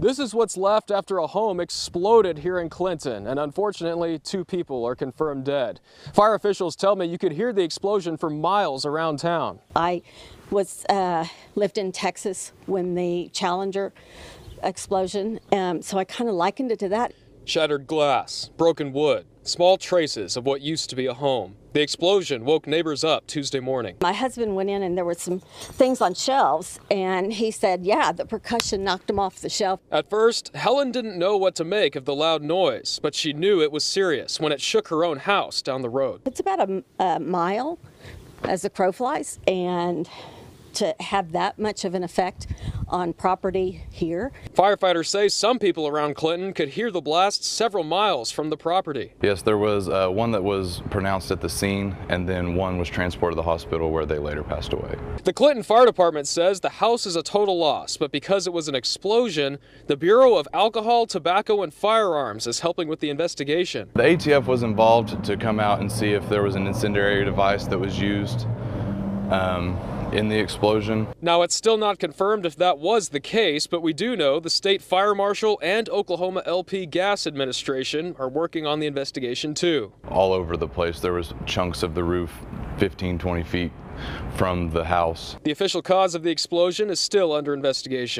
This is what's left after a home exploded here in Clinton, and unfortunately, two people are confirmed dead. Fire officials tell me you could hear the explosion for miles around town. I was uh, lived in Texas when the Challenger explosion, um, so I kind of likened it to that. Shattered glass, broken wood, small traces of what used to be a home. The explosion woke neighbors up Tuesday morning. My husband went in and there were some things on shelves, and he said, "Yeah, the percussion knocked him off the shelf." At first, Helen didn't know what to make of the loud noise, but she knew it was serious when it shook her own house down the road. It's about a, a mile as the crow flies, and to have that much of an effect on property here. Firefighters say some people around Clinton could hear the blast several miles from the property. Yes, there was uh, one that was pronounced at the scene, and then one was transported to the hospital where they later passed away. The Clinton Fire Department says the house is a total loss, but because it was an explosion, the Bureau of Alcohol, Tobacco, and Firearms is helping with the investigation. The ATF was involved to come out and see if there was an incendiary device that was used. Um, in the explosion. Now, it's still not confirmed if that was the case, but we do know the state fire marshal and Oklahoma LP Gas Administration are working on the investigation too. All over the place, there was chunks of the roof 15, 20 feet from the house. The official cause of the explosion is still under investigation.